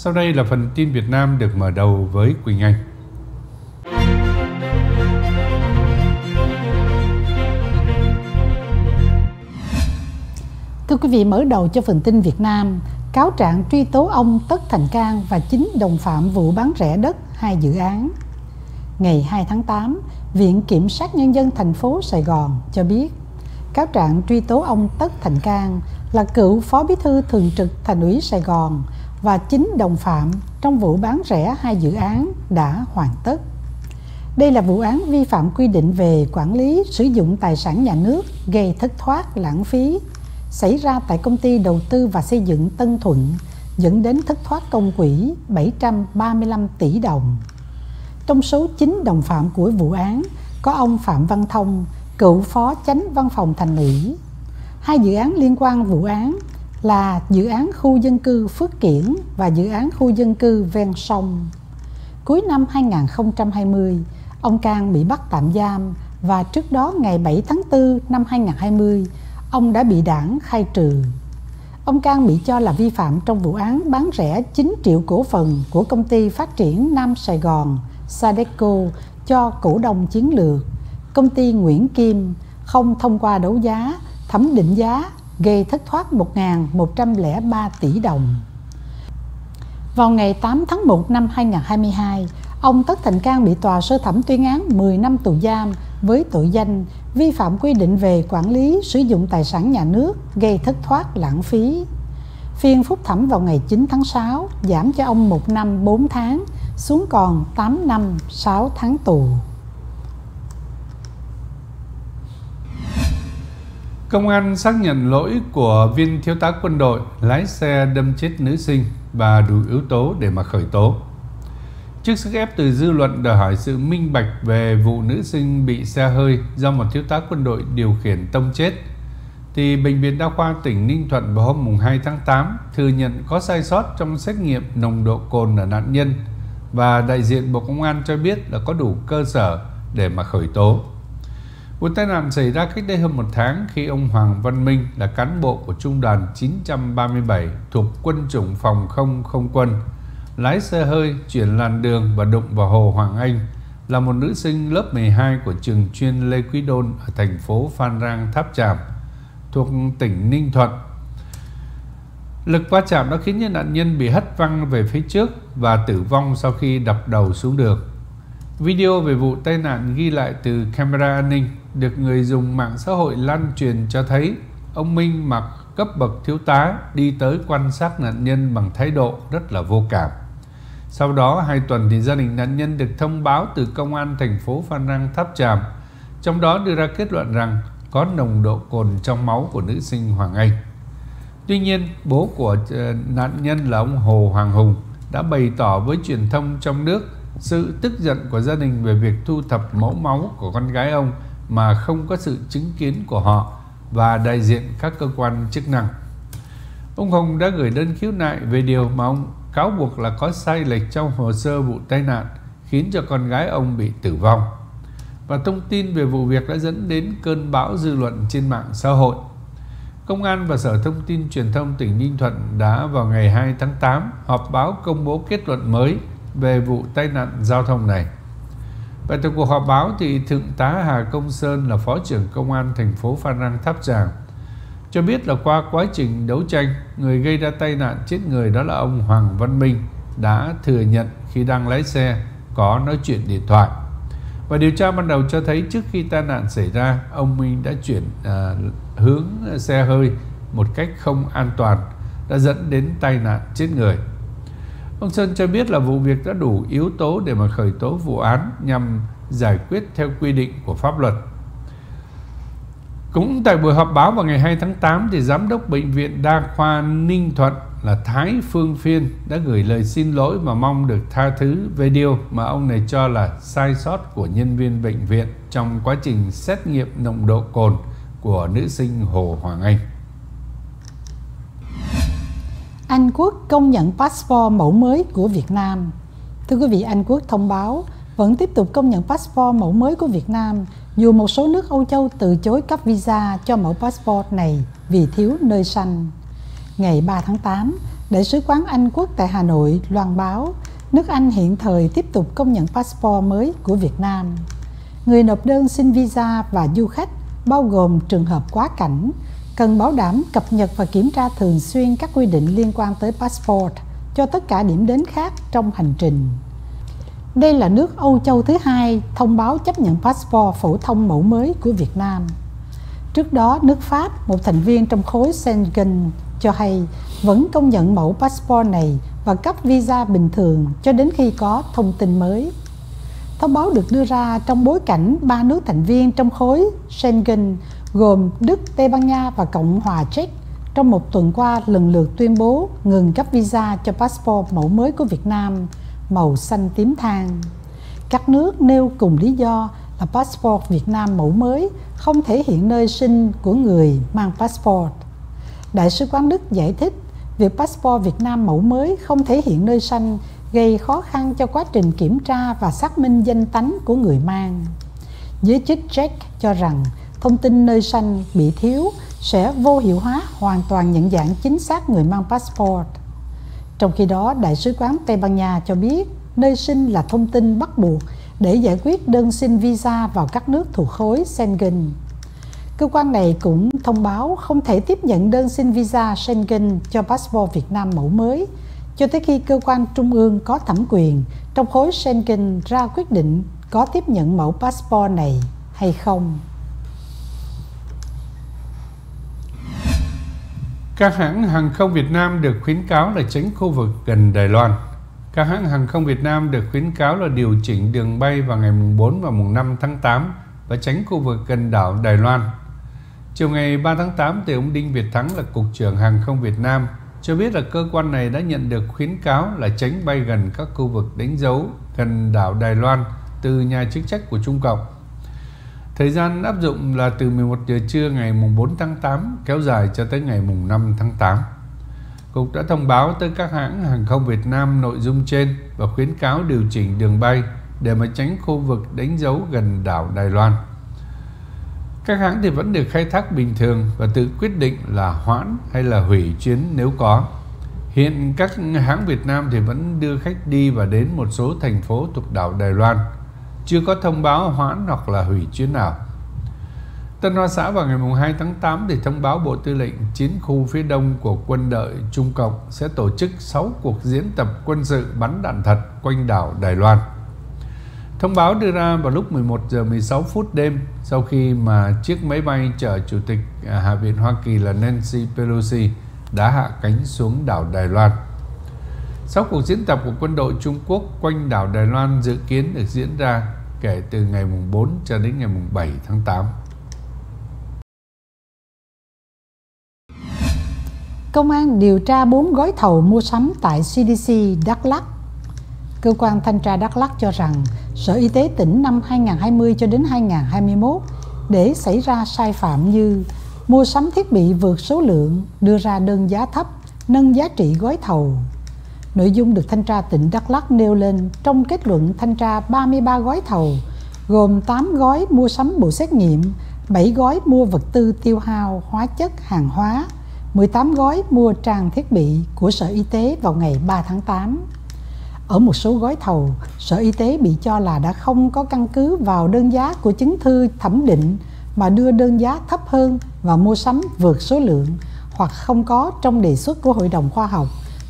Sau đây là phần tin Việt Nam được mở đầu với Quỳnh Anh. Thưa quý vị, mở đầu cho phần tin Việt Nam, cáo trạng truy tố ông Tất Thành Cang và chính đồng phạm vụ bán rẻ đất hai dự án. Ngày 2 tháng 8, Viện Kiểm sát Nhân dân thành phố Sài Gòn cho biết cáo trạng truy tố ông Tất Thành Cang là cựu phó bí thư thường trực thành ủy Sài Gòn và chính đồng phạm trong vụ bán rẻ hai dự án đã hoàn tất. Đây là vụ án vi phạm quy định về quản lý sử dụng tài sản nhà nước gây thất thoát lãng phí xảy ra tại công ty đầu tư và xây dựng Tân Thuận dẫn đến thất thoát công quỹ 735 tỷ đồng. Trong số 9 đồng phạm của vụ án có ông Phạm Văn Thông, cựu phó chánh văn phòng thành ủy. Hai dự án liên quan vụ án là dự án khu dân cư Phước Kiển và dự án khu dân cư ven sông. Cuối năm 2020, ông Cang bị bắt tạm giam và trước đó ngày 7 tháng 4 năm 2020, ông đã bị đảng khai trừ. Ông Cang bị cho là vi phạm trong vụ án bán rẻ 9 triệu cổ phần của công ty phát triển Nam Sài Gòn Sadeco cho cổ đông chiến lược. Công ty Nguyễn Kim không thông qua đấu giá, thẩm định giá gây thất thoát 1.103 tỷ đồng. Vào ngày 8 tháng 1 năm 2022, ông Tất Thành Cang bị tòa sơ thẩm tuyên án 10 năm tù giam với tội danh vi phạm quy định về quản lý sử dụng tài sản nhà nước gây thất thoát lãng phí. Phiên phúc thẩm vào ngày 9 tháng 6 giảm cho ông 1 năm 4 tháng xuống còn 8 năm 6 tháng tù. Công an xác nhận lỗi của viên thiếu tá quân đội lái xe đâm chết nữ sinh và đủ yếu tố để mà khởi tố. Trước sức ép từ dư luận đòi hỏi sự minh bạch về vụ nữ sinh bị xe hơi do một thiếu tá quân đội điều khiển tông chết, thì Bệnh viện Đa khoa tỉnh Ninh Thuận vào hôm 2 tháng 8 thừa nhận có sai sót trong xét nghiệm nồng độ cồn ở nạn nhân và đại diện Bộ Công an cho biết là có đủ cơ sở để mà khởi tố. Vụ tai nạn xảy ra cách đây hơn một tháng khi ông Hoàng Văn Minh là cán bộ của Trung đoàn 937 thuộc quân chủng phòng không không quân, lái xe hơi chuyển làn đường và đụng vào Hồ Hoàng Anh là một nữ sinh lớp 12 của trường chuyên Lê Quý Đôn ở thành phố Phan Rang Tháp Chàm thuộc tỉnh Ninh Thuận. Lực va chạm đã khiến cho nạn nhân bị hất văng về phía trước và tử vong sau khi đập đầu xuống đường. Video về vụ tai nạn ghi lại từ camera an ninh được người dùng mạng xã hội lan truyền cho thấy ông Minh mặc cấp bậc thiếu tá đi tới quan sát nạn nhân bằng thái độ rất là vô cảm. Sau đó hai tuần thì gia đình nạn nhân được thông báo từ công an thành phố Phan Rang Tháp Chàm, trong đó đưa ra kết luận rằng có nồng độ cồn trong máu của nữ sinh Hoàng Anh. Tuy nhiên, bố của ờ, nạn nhân là ông Hồ Hoàng Hùng đã bày tỏ với truyền thông trong nước sự tức giận của gia đình về việc thu thập mẫu máu của con gái ông mà không có sự chứng kiến của họ và đại diện các cơ quan chức năng. Ông Hồng đã gửi đơn khiếu nại về điều mà ông cáo buộc là có sai lệch trong hồ sơ vụ tai nạn khiến cho con gái ông bị tử vong. Và thông tin về vụ việc đã dẫn đến cơn bão dư luận trên mạng xã hội. Công an và Sở Thông tin Truyền thông tỉnh Ninh Thuận đã vào ngày 2 tháng 8 họp báo công bố kết luận mới về vụ tai nạn giao thông này. Và từ cuộc họp báo thì Thượng tá Hà Công Sơn là Phó trưởng Công an thành phố Phan Rang Tháp Tràm cho biết là qua quá trình đấu tranh, người gây ra tai nạn chết người đó là ông Hoàng Văn Minh đã thừa nhận khi đang lái xe có nói chuyện điện thoại. Và điều tra ban đầu cho thấy trước khi tai nạn xảy ra, ông Minh đã chuyển à, hướng xe hơi một cách không an toàn đã dẫn đến tai nạn chết người. Ông Sơn cho biết là vụ việc đã đủ yếu tố để mà khởi tố vụ án nhằm giải quyết theo quy định của pháp luật. Cũng tại buổi họp báo vào ngày 2 tháng 8 thì Giám đốc Bệnh viện Đa khoa Ninh Thuận là Thái Phương Phiên đã gửi lời xin lỗi và mong được tha thứ về điều mà ông này cho là sai sót của nhân viên bệnh viện trong quá trình xét nghiệm nồng độ cồn của nữ sinh Hồ Hoàng Anh. Anh Quốc công nhận passport mẫu mới của Việt Nam. Thưa quý vị, Anh Quốc thông báo vẫn tiếp tục công nhận passport mẫu mới của Việt Nam dù một số nước Âu Châu từ chối cấp visa cho mẫu passport này vì thiếu nơi sanh. Ngày 3 tháng 8, Đại sứ quán Anh Quốc tại Hà Nội loan báo nước Anh hiện thời tiếp tục công nhận passport mới của Việt Nam. Người nộp đơn xin visa và du khách bao gồm trường hợp quá cảnh cần bảo đảm cập nhật và kiểm tra thường xuyên các quy định liên quan tới passport cho tất cả điểm đến khác trong hành trình. Đây là nước Âu Châu thứ hai thông báo chấp nhận passport phổ thông mẫu mới của Việt Nam. Trước đó, nước Pháp, một thành viên trong khối Schengen, cho hay vẫn công nhận mẫu passport này và cấp visa bình thường cho đến khi có thông tin mới. Thông báo được đưa ra trong bối cảnh ba nước thành viên trong khối Schengen gồm Đức, Tây Ban Nha và Cộng hòa Czech trong một tuần qua lần lượt tuyên bố ngừng cấp visa cho passport mẫu mới của Việt Nam màu xanh tím than. Các nước nêu cùng lý do là passport Việt Nam mẫu mới không thể hiện nơi sinh của người mang passport. Đại sứ quán Đức giải thích việc passport Việt Nam mẫu mới không thể hiện nơi sanh gây khó khăn cho quá trình kiểm tra và xác minh danh tánh của người mang. Giới chức Czech cho rằng thông tin nơi sanh bị thiếu sẽ vô hiệu hóa hoàn toàn nhận dạng chính xác người mang passport. Trong khi đó, Đại sứ quán Tây Ban Nha cho biết nơi sinh là thông tin bắt buộc để giải quyết đơn xin visa vào các nước thuộc khối Schengen. Cơ quan này cũng thông báo không thể tiếp nhận đơn xin visa Schengen cho passport Việt Nam mẫu mới cho tới khi cơ quan trung ương có thẩm quyền trong khối Schengen ra quyết định có tiếp nhận mẫu passport này hay không. Các hãng hàng không Việt Nam được khuyến cáo là tránh khu vực gần Đài Loan. Các hãng hàng không Việt Nam được khuyến cáo là điều chỉnh đường bay vào ngày mùng 4 và mùng 5 tháng 8 và tránh khu vực gần đảo Đài Loan. Chiều ngày 3 tháng 8, thì ông Đinh Việt Thắng là Cục trưởng Hàng không Việt Nam cho biết là cơ quan này đã nhận được khuyến cáo là tránh bay gần các khu vực đánh dấu gần đảo Đài Loan từ nhà chức trách của Trung Cộng. Thời gian áp dụng là từ 11 giờ trưa ngày mùng 4 tháng 8 kéo dài cho tới ngày mùng 5 tháng 8. Cục đã thông báo tới các hãng hàng không Việt Nam nội dung trên và khuyến cáo điều chỉnh đường bay để mà tránh khu vực đánh dấu gần đảo Đài Loan. Các hãng thì vẫn được khai thác bình thường và tự quyết định là hoãn hay là hủy chuyến nếu có. Hiện các hãng Việt Nam thì vẫn đưa khách đi và đến một số thành phố thuộc đảo Đài Loan, chưa có thông báo hoãn hoặc là hủy chuyến nào. Tân Hoa Xã vào ngày 2 tháng 8 thì thông báo Bộ Tư lệnh Chiến khu phía đông của quân đội Trung Cộng sẽ tổ chức 6 cuộc diễn tập quân sự bắn đạn thật quanh đảo Đài Loan. Thông báo đưa ra vào lúc 11 giờ 16 phút đêm sau khi mà chiếc máy bay chở Chủ tịch à, Hạ viện Hoa Kỳ là Nancy Pelosi đã hạ cánh xuống đảo Đài Loan. Sau cuộc diễn tập của quân đội Trung Quốc quanh đảo Đài Loan dự kiến được diễn ra kể từ ngày mùng 4 cho đến ngày mùng 7 tháng 8. Công an điều tra 4 gói thầu mua sắm tại CDC Đắk Lắk. Cơ quan thanh tra Đắk Lắk cho rằng Sở Y tế tỉnh năm 2020 cho đến 2021 để xảy ra sai phạm như mua sắm thiết bị vượt số lượng, đưa ra đơn giá thấp, nâng giá trị gói thầu. Nội dung được thanh tra tỉnh Đắk Lắk nêu lên trong kết luận thanh tra 33 gói thầu, gồm 8 gói mua sắm bộ xét nghiệm, 7 gói mua vật tư tiêu hao, hóa chất, hàng hóa, 18 gói mua trang thiết bị của Sở Y tế vào ngày 3 tháng 8. Ở một số gói thầu, Sở Y tế bị cho là đã không có căn cứ vào đơn giá của chứng thư thẩm định mà đưa đơn giá thấp hơn và mua sắm vượt số lượng hoặc không có trong đề xuất của Hội đồng Khoa học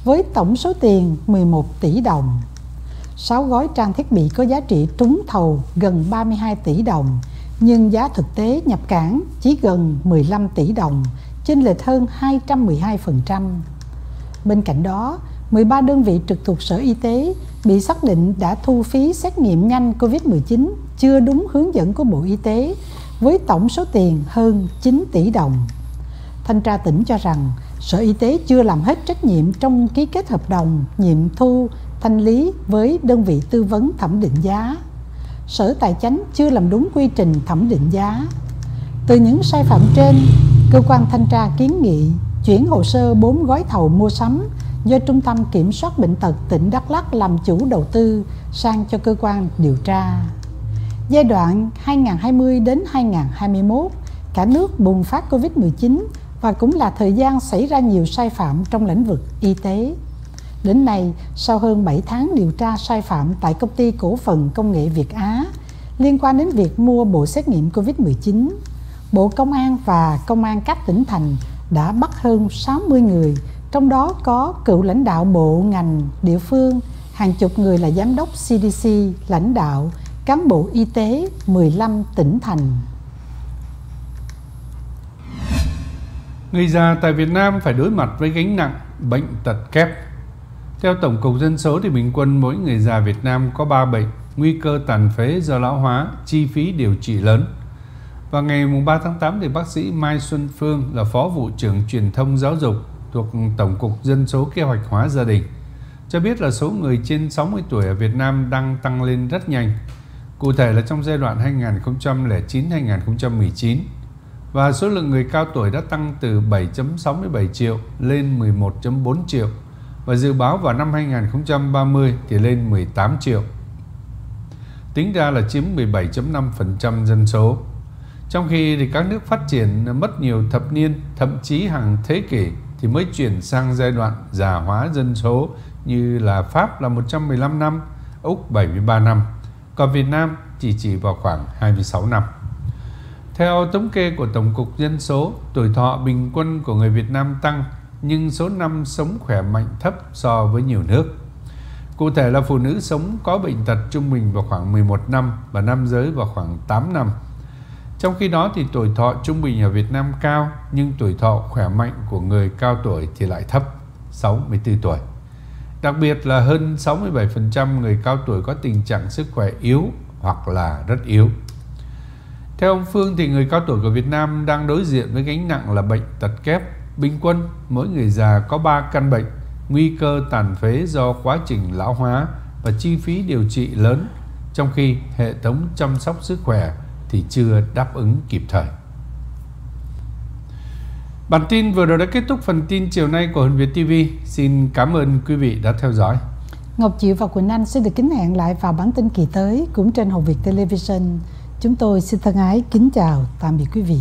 với tổng số tiền 11 tỷ đồng. 6 gói trang thiết bị có giá trị trúng thầu gần 32 tỷ đồng, nhưng giá thực tế nhập cảng chỉ gần 15 tỷ đồng, chênh lệch hơn 212%. Bên cạnh đó, 13 đơn vị trực thuộc Sở Y tế bị xác định đã thu phí xét nghiệm nhanh COVID-19 chưa đúng hướng dẫn của Bộ Y tế với tổng số tiền hơn 9 tỷ đồng. Thanh tra tỉnh cho rằng Sở Y tế chưa làm hết trách nhiệm trong ký kết hợp đồng nghiệm thu thanh lý với đơn vị tư vấn thẩm định giá. Sở Tài chánh chưa làm đúng quy trình thẩm định giá. Từ những sai phạm trên, cơ quan thanh tra kiến nghị chuyển hồ sơ 4 gói thầu mua sắm do Trung tâm Kiểm soát Bệnh tật tỉnh Đắk Lắk làm chủ đầu tư sang cho cơ quan điều tra. Giai đoạn 2020 đến 2021, cả nước bùng phát Covid-19 và cũng là thời gian xảy ra nhiều sai phạm trong lĩnh vực y tế. Đến nay, sau hơn 7 tháng điều tra sai phạm tại công ty cổ phần công nghệ Việt Á liên quan đến việc mua bộ xét nghiệm COVID-19, Bộ Công an và Công an các tỉnh thành đã bắt hơn 60 người, trong đó có cựu lãnh đạo bộ ngành địa phương, hàng chục người là giám đốc CDC, lãnh đạo, cán bộ y tế 15 tỉnh thành. Người già tại Việt Nam phải đối mặt với gánh nặng bệnh tật kép. Theo Tổng cục Dân số thì bình quân mỗi người già Việt Nam có 3 bệnh, nguy cơ tàn phế do lão hóa, chi phí điều trị lớn. Và ngày 3 tháng 8 thì bác sĩ Mai Xuân Phương là Phó vụ trưởng truyền thông giáo dục thuộc Tổng cục Dân số Kế hoạch hóa gia đình cho biết là số người trên 60 tuổi ở Việt Nam đang tăng lên rất nhanh. Cụ thể là trong giai đoạn 2009-2019 và số lượng người cao tuổi đã tăng từ 7.67 triệu lên 11.4 triệu và dự báo vào năm 2030 thì lên 18 triệu. Tính ra là chiếm 17.5% dân số. Trong khi thì các nước phát triển mất nhiều thập niên, thậm chí hàng thế kỷ thì mới chuyển sang giai đoạn già hóa dân số như là Pháp là 115 năm, Úc 73 năm, còn Việt Nam chỉ chỉ vào khoảng 26 năm. Theo thống kê của Tổng cục Dân số, tuổi thọ bình quân của người Việt Nam tăng nhưng số năm sống khỏe mạnh thấp so với nhiều nước. Cụ thể là phụ nữ sống có bệnh tật trung bình vào khoảng 11 năm và nam giới vào khoảng 8 năm. Trong khi đó thì tuổi thọ trung bình ở Việt Nam cao nhưng tuổi thọ khỏe mạnh của người cao tuổi thì lại thấp, 64 tuổi. Đặc biệt là hơn 67% người cao tuổi có tình trạng sức khỏe yếu hoặc là rất yếu. Theo ông Phương thì người cao tuổi của Việt Nam đang đối diện với gánh nặng là bệnh tật kép. Bình quân, mỗi người già có 3 căn bệnh, nguy cơ tàn phế do quá trình lão hóa và chi phí điều trị lớn, trong khi hệ thống chăm sóc sức khỏe thì chưa đáp ứng kịp thời. Bản tin vừa rồi đã kết thúc phần tin chiều nay của Hình Việt TV. Xin cảm ơn quý vị đã theo dõi. Ngọc Diệu và Quỳnh Anh xin được kính hẹn lại vào bản tin kỳ tới cũng trên Hồng Việt Television. Chúng tôi xin thân ái kính chào tạm biệt quý vị.